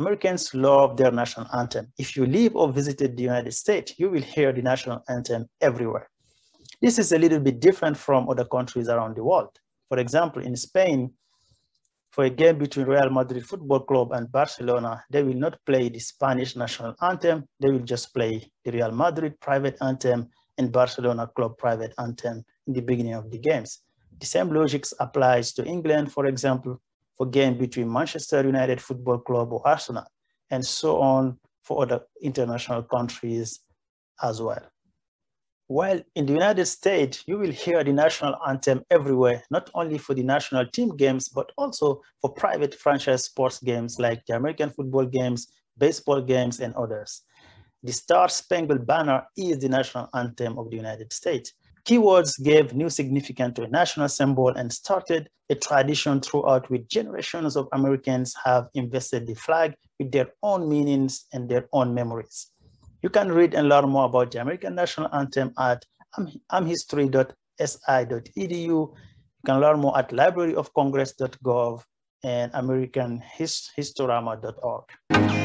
Americans love their national anthem. If you live or visited the United States, you will hear the national anthem everywhere. This is a little bit different from other countries around the world. For example, in Spain, for a game between Real Madrid Football Club and Barcelona, they will not play the Spanish national anthem. They will just play the Real Madrid private anthem and Barcelona club private anthem in the beginning of the games. The same logic applies to England, for example, for game between Manchester United Football Club or Arsenal, and so on for other international countries as well. While in the United States, you will hear the national anthem everywhere, not only for the national team games, but also for private franchise sports games like the American football games, baseball games, and others. The Star Spangled Banner is the national anthem of the United States. Key's words gave new significance to a national symbol and started a tradition throughout which generations of Americans have invested the flag with their own meanings and their own memories. You can read and learn more about the American National Anthem at amhistory.si.edu. You can learn more at libraryofcongress.gov and americanhistorama.org.